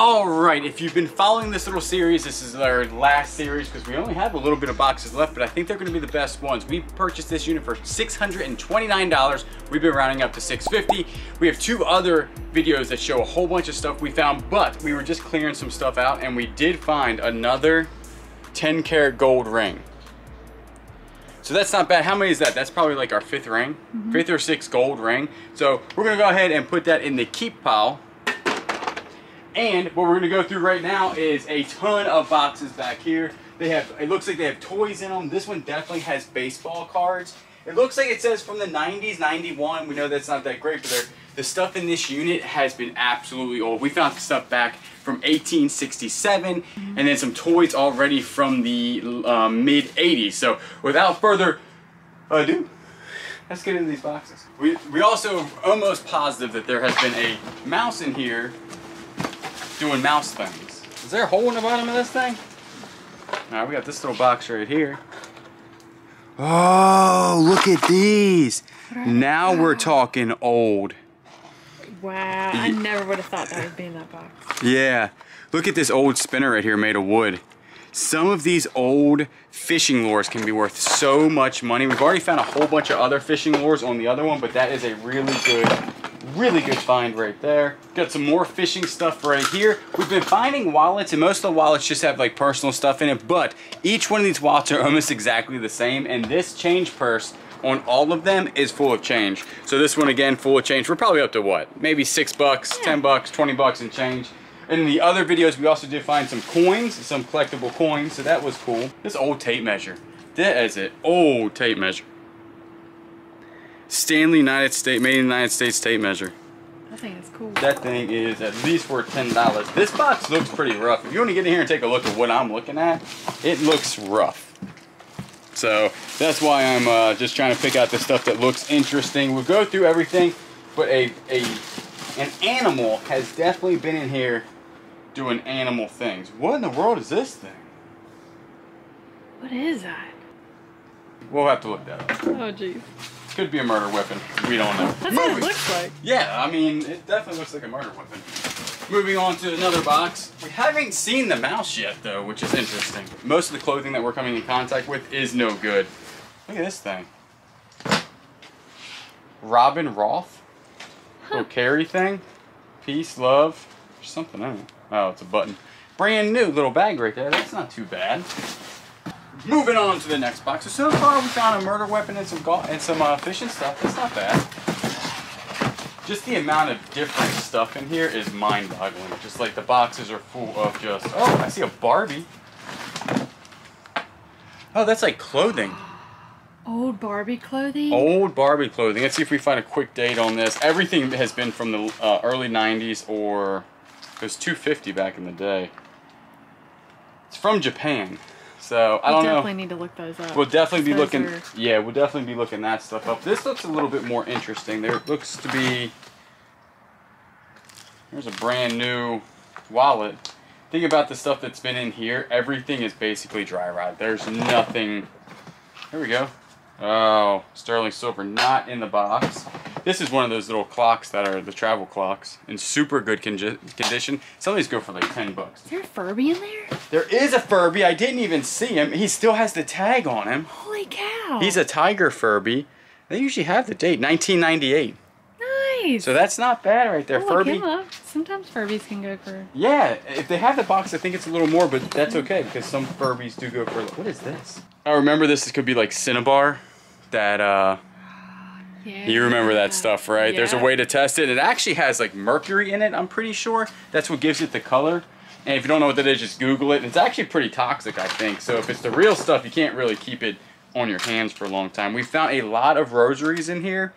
All right, if you've been following this little series, this is our last series because we only have a little bit of boxes left, but I think they're gonna be the best ones. We purchased this unit for $629. We've been rounding up to 650. We have two other videos that show a whole bunch of stuff we found, but we were just clearing some stuff out and we did find another 10 karat gold ring. So that's not bad. How many is that? That's probably like our fifth ring, mm -hmm. fifth or sixth gold ring. So we're gonna go ahead and put that in the keep pile and what we're gonna go through right now is a ton of boxes back here. They have, it looks like they have toys in them. This one definitely has baseball cards. It looks like it says from the 90s, 91. We know that's not that great, but the stuff in this unit has been absolutely old. We found stuff back from 1867 and then some toys already from the um, mid 80s. So without further ado, let's get into these boxes. We, we also almost positive that there has been a mouse in here doing mouse things. Is there a hole in the bottom of this thing? All right, we got this little box right here. Oh, look at these. Now we're talking old. Wow, I never would have thought that would be in that box. Yeah, look at this old spinner right here made of wood. Some of these old fishing lures can be worth so much money. We've already found a whole bunch of other fishing lures on the other one, but that is a really good Really good find right there. Got some more fishing stuff right here. We've been finding wallets and most of the wallets just have like personal stuff in it, but each one of these wallets are almost exactly the same and this change purse on all of them is full of change. So this one again, full of change. We're probably up to what? Maybe six bucks, 10 bucks, 20 bucks in change. In the other videos, we also did find some coins, some collectible coins, so that was cool. This old tape measure. That is an old tape measure. Stanley United States, made in the United States tape measure. That thing is cool. That thing is at least worth $10. This box looks pretty rough. If you want to get in here and take a look at what I'm looking at, it looks rough. So that's why I'm uh, just trying to pick out the stuff that looks interesting. We'll go through everything, but a, a an animal has definitely been in here doing animal things. What in the world is this thing? What is that? We'll have to look that up. Oh, jeez. Could be a murder weapon. We don't know. That's Moving. what it looks like. Yeah, I mean, it definitely looks like a murder weapon. Moving on to another box. We haven't seen the mouse yet, though, which is interesting. Most of the clothing that we're coming in contact with is no good. Look at this thing. Robin Ruth. Huh. Little carry thing. Peace, love. There's something in it. Oh, it's a button. Brand new little bag right there. That's not too bad. Moving on to the next box. So, so far we found a murder weapon and some and some uh, fishing stuff. That's not bad. Just the amount of different stuff in here is mind-boggling. Just like the boxes are full of just, oh, I see a Barbie. Oh, that's like clothing. Old Barbie clothing? Old Barbie clothing. Let's see if we find a quick date on this. Everything has been from the uh, early 90s or it was 250 back in the day. It's from Japan. So I don't know. Definitely need to look those up. We'll definitely be looking. Are... Yeah, we'll definitely be looking that stuff up. This looks a little bit more interesting. There looks to be. There's a brand new wallet. Think about the stuff that's been in here. Everything is basically dry rot. There's nothing. There we go. Oh, sterling silver, not in the box. This is one of those little clocks that are the travel clocks in super good con condition. Some of these go for like 10 bucks. Is there a Furby in there? There is a Furby. I didn't even see him. He still has the tag on him. Holy cow. He's a tiger Furby. They usually have the date, 1998. Nice. So that's not bad right there. I'll Furby. Sometimes Furbies can go for. Yeah, if they have the box, I think it's a little more, but that's okay because some Furbies do go for. What is this? I remember this. This could be like Cinnabar that uh yeah. You remember that stuff, right? Yeah. There's a way to test it. It actually has like mercury in it, I'm pretty sure. That's what gives it the color. And if you don't know what that is, just Google it. It's actually pretty toxic, I think. So if it's the real stuff, you can't really keep it on your hands for a long time. We found a lot of rosaries in here,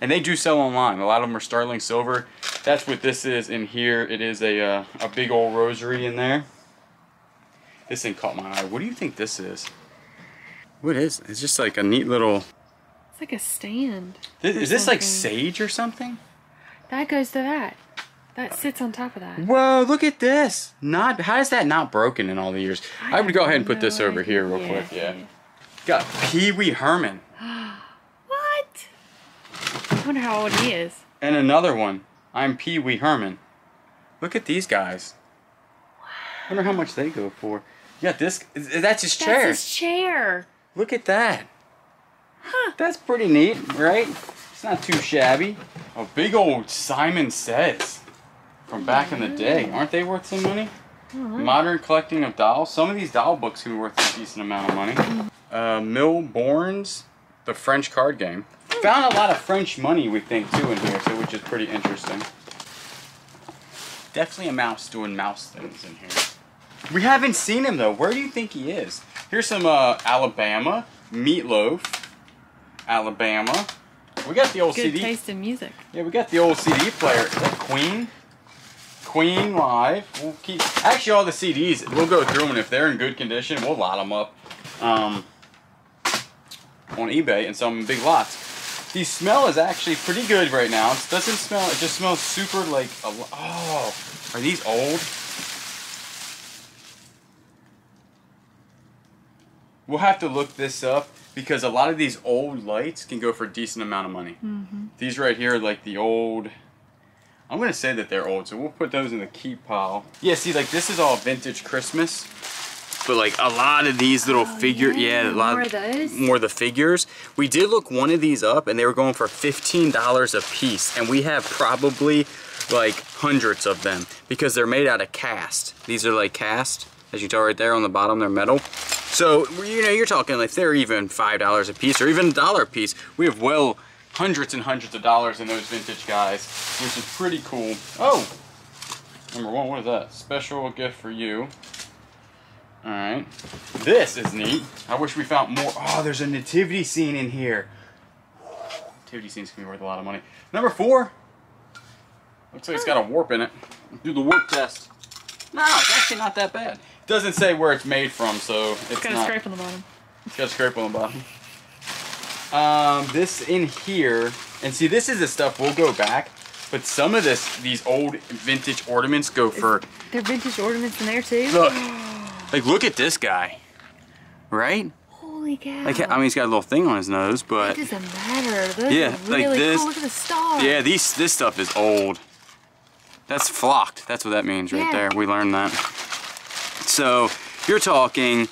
and they do sell online. A lot of them are sterling silver. That's what this is in here. It is a, uh, a big old rosary in there. This thing caught my eye. What do you think this is? What is? It's just like a neat little it's like a stand. This, is this like sage or something? That goes to that. That sits on top of that. Whoa, look at this. Not how is that not broken in all the years? I, I would go ahead and put no this over idea. here real yeah, quick, yeah. yeah. Got Pee Wee Herman. what? I wonder how old he is. And another one. I'm Pee Wee Herman. Look at these guys. Wow. wonder how much they go for. Yeah, this that's his chair. That's his chair. Look at that. That's pretty neat, right? It's not too shabby. A big old Simon Says from back in the day. Aren't they worth some money? Modern collecting of dolls. Some of these doll books can be worth a decent amount of money. Uh, Mille Bornes The French Card Game. Found a lot of French money, we think, too, in here, so which is pretty interesting. Definitely a mouse doing mouse things in here. We haven't seen him though. Where do you think he is? Here's some uh, Alabama Meat Loaf. Alabama. We got the old Good CD. taste in music. Yeah, we got the old CD player. Is that Queen? Queen Live. We'll keep. Actually, all the CDs. We'll go through them, and if they're in good condition, we'll lot them up um, on eBay and sell them in big lots. The smell is actually pretty good right now. It doesn't smell. It just smells super like. Oh, are these old? We'll have to look this up because a lot of these old lights can go for a decent amount of money. Mm-hmm. These right here are like the old. I'm gonna say that they're old, so we'll put those in the keep pile. Yeah, see, like this is all vintage Christmas, but like a lot of these little oh, figure, yeah, yeah, a lot more of those. more of the figures. We did look one of these up, and they were going for fifteen dollars a piece, and we have probably like hundreds of them because they're made out of cast. These are like cast, as you tell right there on the bottom, they're metal. So you know, you're talking like they're even five dollars a piece or even a dollar a piece. We have well hundreds and hundreds of dollars in those vintage guys, which is pretty cool. Oh, number one, what is that? Special gift for you. All right, this is neat. I wish we found more. Oh, there's a nativity scene in here. Nativity scenes can be worth a lot of money. Number four. Looks like it's got a warp in it. Do the warp test. No, it's actually not that bad. It doesn't say where it's made from, so it's, It's got a scrape on the bottom. It's got a scrape on the bottom. Um, this in here, and see, this is the stuff we'll go back. But some of this, these old vintage ornaments go for. There are vintage ornaments in there too. Look, like look at this guy, right? Holy cow. Like I mean, he's got a little thing on his nose, it but doesn't matter. Those Yeah, are like really this. cool. Look at the star. yeah, these this stuff is old. That's flocked. That's what that means right Yeah. there. We learned that. So you're talking.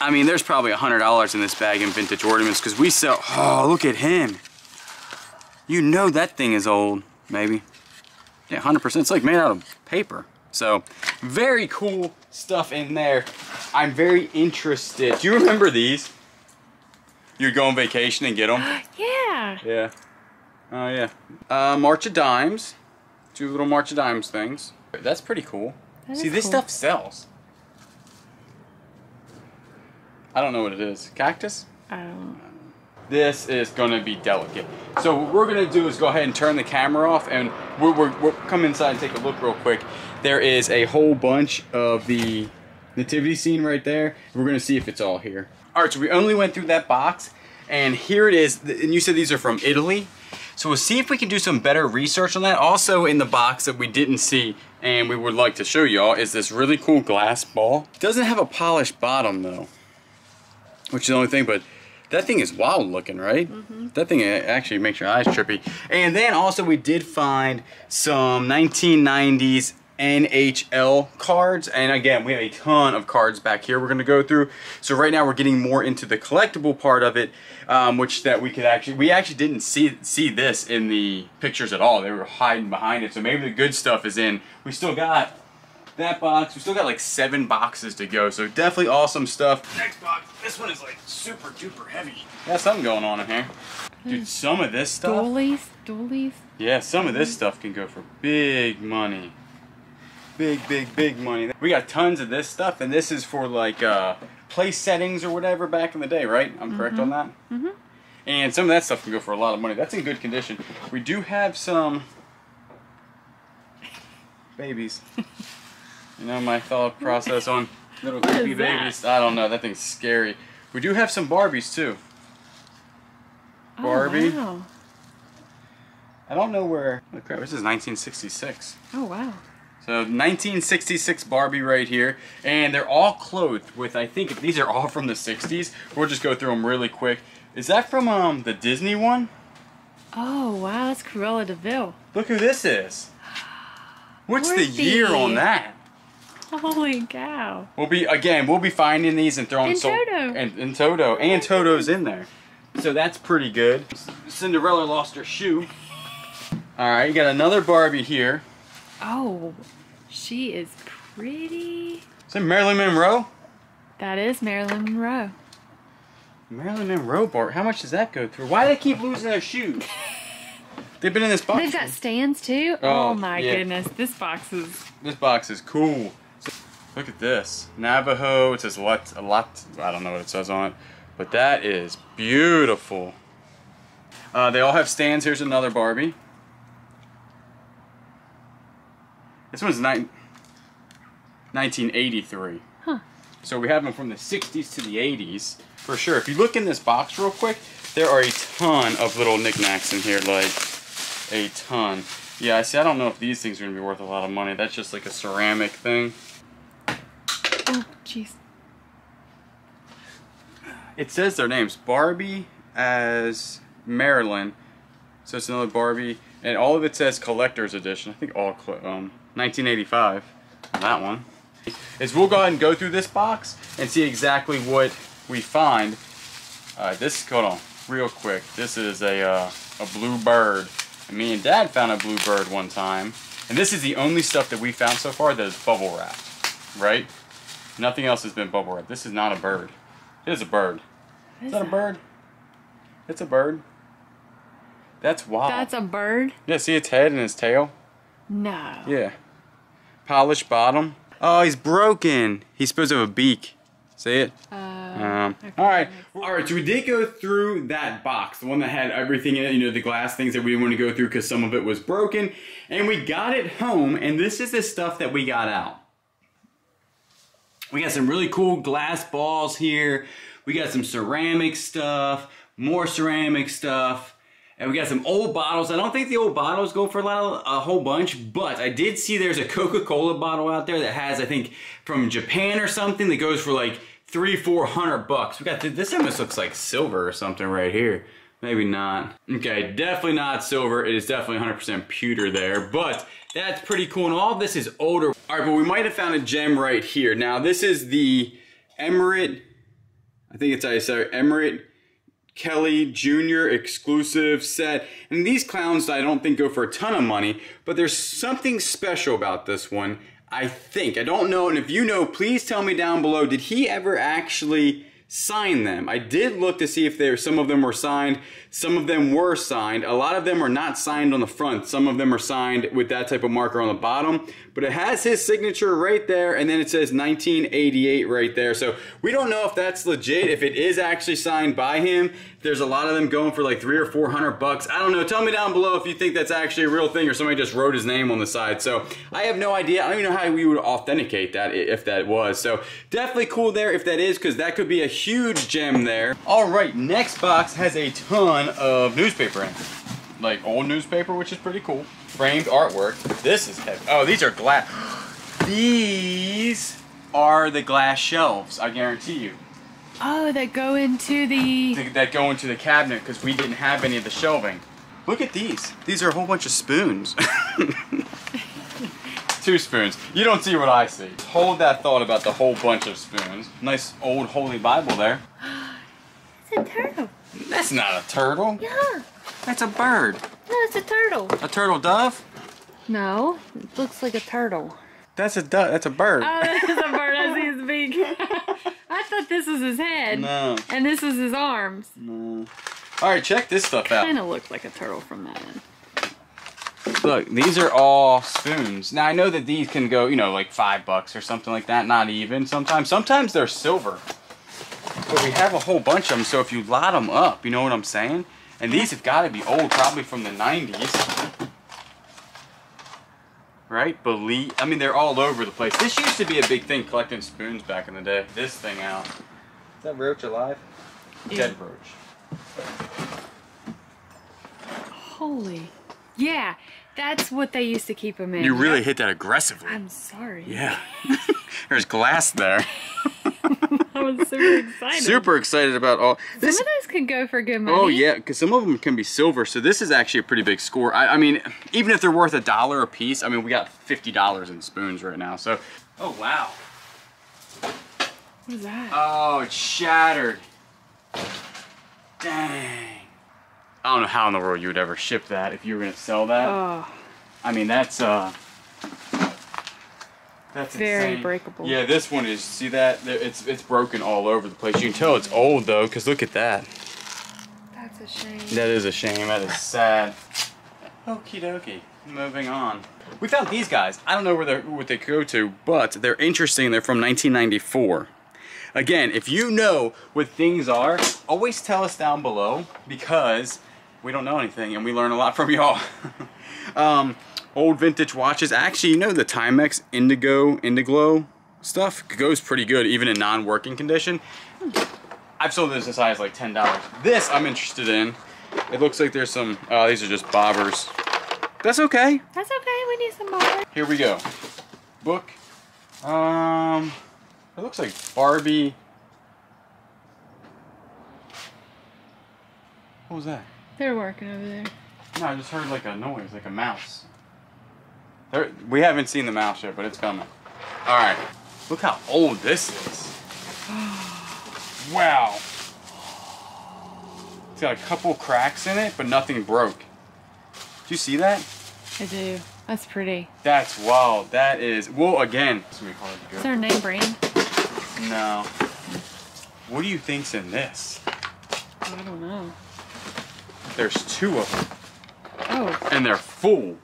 I mean, there's probably a hundred dollars in this bag in vintage ornaments because we sell. Oh, look at him. You know that thing is old, maybe. Yeah, hundred percent. It's like made out of paper. So very cool stuff in there. I'm very interested. Do you remember these? You'd go on vacation and get them. Yeah. Yeah. Oh yeah. Uh, March of Dimes. Two little March of Dimes things. That's pretty cool. That See, this cool. stuff sells. I don't know what it is. Cactus? I don't. know. This is gonna be delicate. So what we're gonna do is go ahead and turn the camera off and we're, we're, we're come inside and take a look real quick. There is a whole bunch of the nativity scene right there. We're gonna see if it's all here. All right, so we only went through that box and here it is. And you said these are from Italy. So we'll see if we can do some better research on that. Also in the box that we didn't see and we would like to show y'all is this really cool glass ball. It doesn't have a polished bottom though which is the only thing, but that thing is wild looking, right? That thing actually makes your eyes trippy. And then also we did find some 1990s NHL cards. And again, we have a ton of cards back here we're gonna go through. So right now we're getting more into the collectible part of it, um, which that we could actually, we actually didn't see see this in the pictures at all. They were hiding behind it. So maybe the good stuff is in. We still got that box. We still got like seven boxes to go, so definitely awesome stuff. Next box. This one is like super duper heavy. Got something going on in here. Dude, some of this stuff. Doilies? Doilies? Yeah, some of this stuff can go for big money. Big, big, big money. We got tons of this stuff, and this is for like uh, place settings or whatever back in the day, right? I'm correct on that? Mm-hmm. And some of that stuff can go for a lot of money. That's in good condition. We do have some babies. you know my thought process on little creepy babies. I don't know. That thing's scary. We do have some Barbies too. Barbie. Oh, wow. I don't know where. Oh crap! This is 1966. Oh, wow. So 1966 Barbie right here, and they're all clothed with. I think if these are all from the 60s. We'll just go through them really quick. Is that from um the Disney one? Oh, wow. That's Cruella de Vil. Look who this is. What's the year on that? Holy cow. We'll be again. We'll be finding these and throwing And Toto. and, and Toto and Toto's in there. So that's pretty good. Cinderella lost her shoe. All right, you got another Barbie here. Oh, she is pretty. Is it Marilyn Monroe? That is Marilyn Monroe. Marilyn Monroe Bart. How much does that go through? Why do they keep losing their shoes? They've been in this box. They've got stands too. Oh, Oh, my yeah. goodness, this box is. This box is cool. Look at this. Navajo. It says a lot, a lot. I don't know what it says on it, but that is beautiful. Uh, they all have stands. Here's another Barbie. This one's nine, 1983. Huh. So we have them from the 60s to the 80s for sure. If you look in this box real quick, there are a ton of little knickknacks in here, like a ton. Yeah, I see. I don't know if these things are gonna be worth a lot of money. That's just like a ceramic thing. Oh, jeez. It says their names. Barbie as Marilyn. So it's another Barbie, and all of it says collector's edition. I think all um 1985. That one. Is we'll go ahead and go through this box and see exactly what we find. Uh, this hold on real quick. This is a uh, a blue bird. And me and Dad found a blue bird one time, and this is the only stuff that we found so far that is bubble wrapped. Right? Nothing else has been bubble wrapped. This is not a bird. It is a bird. What Is that a bird? It's a bird. That's wild. That's a bird? yeah, see its head and its tail? No. Yeah. Polished bottom. Oh, he's broken. He's supposed to have a beak. See it? Uh, Um, okay. all right, all right. So we did go through that box, the one that had everything in it. You know, the glass things that we didn't want to go through because some of it was broken, and we got it home. And this is the stuff that we got out. We got some really cool glass balls here. We got some ceramic stuff, more ceramic stuff. And we got some old bottles. I don't think the old bottles go for a, lot of, a whole bunch, but I did see there's a Coca-Cola bottle out there that has, I think, from Japan or something that goes for like three, four hundred bucks. We got th- this almost looks like silver or something right here. Maybe not. Okay, definitely not silver. It is definitely 100% pewter there, but that's pretty cool. And all this is older. All right, but we might have found a gem right here. Now, this is the Emmett, I think it's how Emmett Kelly Jr. exclusive set. And these clowns I don't think go for a ton of money, but there's something special about this one. I think. I don't know, and if you know, please tell me down below. Did he ever actually sign them? I did look to see if there some of them were signed. Some of them were signed. A lot of them are not signed on the front. Some of them are signed with that type of marker on the bottom. But it has his signature right there, and then it says 1988 right there. So we don't know if that's legit, if it is actually signed by him. There's a lot of them going for like three or four hundred bucks. I don't know. Tell me down below if you think that's actually a real thing or somebody just wrote his name on the side. So I have no idea. I don't even know how we would authenticate that if that was. So definitely cool there if that is, because that could be a huge gem there. All right, next box has a ton of newspaper in it. Like old newspaper, which is pretty cool. Framed artwork. This is heavy. Oh, these are glass. These are the glass shelves, I guarantee you. Oh, that go into the. th- that go into the cabinet because we didn't have any of the shelving. Look at these. These are a whole bunch of spoons. Two spoons. You don't see what I see. Hold that thought about the whole bunch of spoons. Nice old holy Bible there. It's a turtle. That's not a turtle. Yeah. That's a bird. No, it's a turtle. A turtle dove? No, it looks like a turtle. That's a duck. That's a bird. Oh, that is a bird. I see his beak. I thought this was his head. No. And this is his arms. no. All right, check this stuff out. Kind of looked like a turtle from that end. Look, these are all spoons. Now I know that these can go, you know, like five bucks or something like that. Not even sometimes. Sometimes they're silver. But we have a whole bunch of them. So if you lot them up, you know what I'm saying? And these have got to be old, probably from the 90s. Right? Believe. I mean, they're all over the place. This used to be a big thing, collecting spoons back in the day. This thing out. Is that roach alive? Dead roach. Holy. Yeah, that's what they used to keep them in. You really hit that aggressively. I'm sorry. Yeah. There's glass there. I was super excited. Super excited about all this. Some of those could go for good oh, money. Oh yeah, because some of them can be silver. So this is actually a pretty big score. I, I mean, even if they're worth a dollar a piece, I mean, we got fifty dollars in spoons right now. So Oh, wow. What is that? Oh, it's shattered. Dang. I don't know how in the world you would ever ship that if you were gonna sell that. oh, I mean, that's uh, that's Very insane. breakable. Yeah, this one is. See that? It's it's broken all over the place. You can tell it's old though, cause look at that. that's a shame. That is a shame. That is sad. Okie dokie. Moving on. We found these guys. I don't know where they what they go to, but they're interesting. They're from 1994. Again, if you know what things are, always tell us down below because we don't know anything and we learn a lot from y'all. um, old vintage watches. Actually, you know the Timex Indigo Indiglo stuff goes pretty good even in non-working condition. I've sold this as high as like ten dollars. This I'm interested in. It looks like there's some. Oh, these are just bobbers. That's okay. That's okay. We need some bobbers. Here we go. Book. Um, it looks like Barbie. What was that? They're working over there. No, I just heard like a noise, like a mouse. There, we haven't seen the mouse yet, but it's coming. All right. Look how old this is. wow. It's got a couple cracks in it, but nothing broke. Do you see that? I do. That's pretty. That's wild. That is. Well, again, it's gonna be hard to Is there a name brand? No. What do you think's in this? I don't know. There's two of them, Oh, and they're full.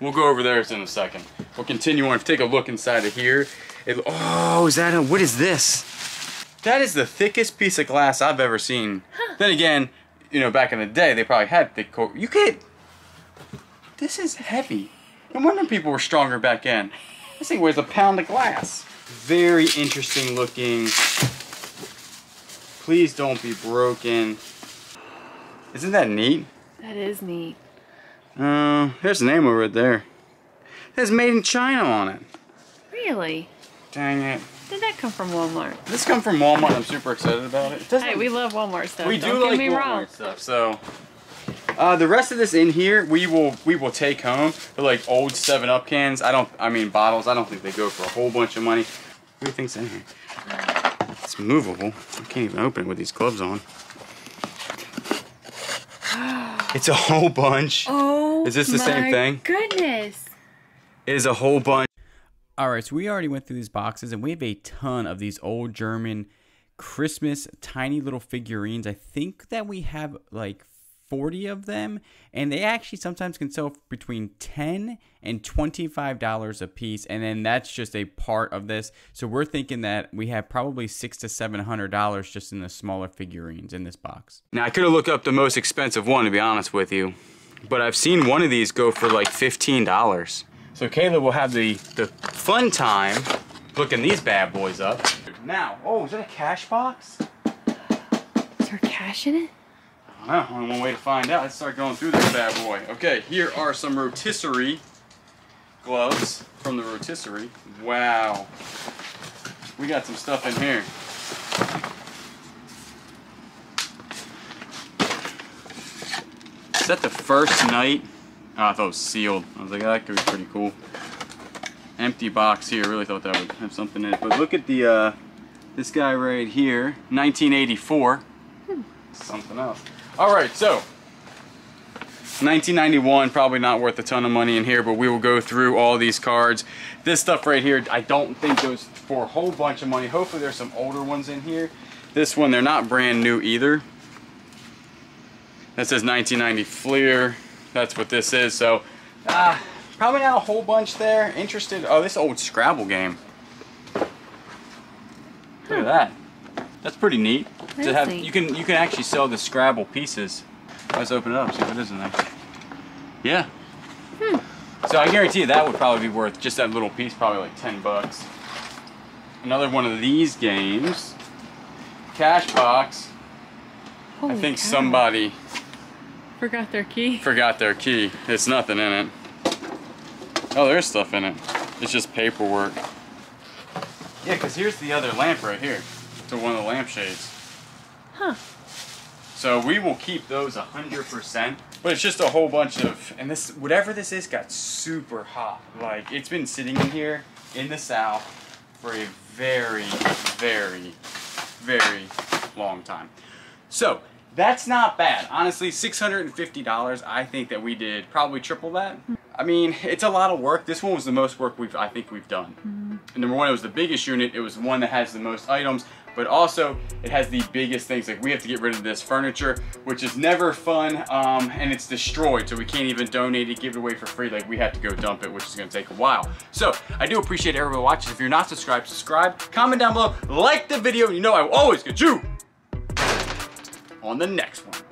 We'll go over theirs in a second. We'll continue on. To take a look inside of here. It, oh, is that a, what is this? That is the thickest piece of glass I've ever seen. Then again, you know, back in the day, they probably had thick coat. You could. This is heavy. No wonder people were stronger back then. This thing weighs a pound of glass. Very interesting looking. Please don't be broken. Isn't that neat? that is neat. Uh, there's the name over it there. It says made in China on it. Really? Dang it. Did that come from Walmart? This come from Walmart. I'm super excited about it. it Hey, we love Walmart stuff. we Don't do like Walmart wrong. stuff. So, uh, the rest of this in here, we will we will take home. They're like old Seven Up cans. I don't. I mean bottles. I don't think they go for a whole bunch of money. What do you think's in here? It's movable. I can't even open it with these gloves on. It's a whole bunch. Oh, Is this the same thing? Goodness. It is a whole bunch. All right, so we already went through these boxes and we have a ton of these old German Christmas tiny little figurines. I think that we have like 40 of them and they actually sometimes can sell between 10 and $25 a piece and then that's just a part of this. So we're thinking that we have probably 6 to 700 dollars just in the smaller figurines in this box. Now I could have looked up the most expensive one to be honest with you. But I've seen one of these go for like $15. So Kayla will have the, the fun time looking these bad boys up. Now, oh, is that a cash box? Is there cash in it? I don't know, only one way to find out. Let's start going through this bad boy. Okay, here are some rotisserie gloves from the rotisserie. Wow. We got some stuff in here. Is that the first night? Oh, I thought it was sealed. I was like, that could be pretty cool. Empty box here. Really thought that would have something in it. But look at the uh, this guy right here, 1984. Something else. All right, so 1991, probably not worth a ton of money in here, but we will go through all these cards. This stuff right here, I don't think goes for a whole bunch of money. Hopefully there's some older ones in here. This one, they're not brand new either. That says 1990 Fleer. That's what this is. So, uh, probably not a whole bunch there. Interested. Oh, this old Scrabble game. Look at that. That's pretty neat. To have, neat. you can you can actually sell the Scrabble pieces. Let's open it up. See what is in there. Yeah. Hmm. So I guarantee you that would probably be worth just that little piece, probably like 10 bucks. Another one of these games. Cash box. Holy I think cow. somebody forgot their key. forgot their key. It's nothing in it. Oh, there's stuff in it. It's just paperwork. Yeah, because here's the other lamp right here. To one of the lampshades. Huh. So we will keep those 100%. But it's just a whole bunch of, and this, whatever this is got super hot. Like it's been sitting in here in the south for a very, very, very long time. So that's not bad. Honestly, $650, I think that we did probably triple that. I mean, it's a lot of work. This one was the most work we've, I think we've done. Mm -hmm. Number one, it was the biggest unit. It was the one that has the most items, but also it has the biggest things. Like we have to get rid of this furniture, which is never fun, um, and it's destroyed, so we can't even donate it, give it away for free. Like we have to go dump it, which is gonna take a while. So I do appreciate everyone watching. If you're not subscribed, subscribe, comment down below, like the video, you know I will always get you on the next one.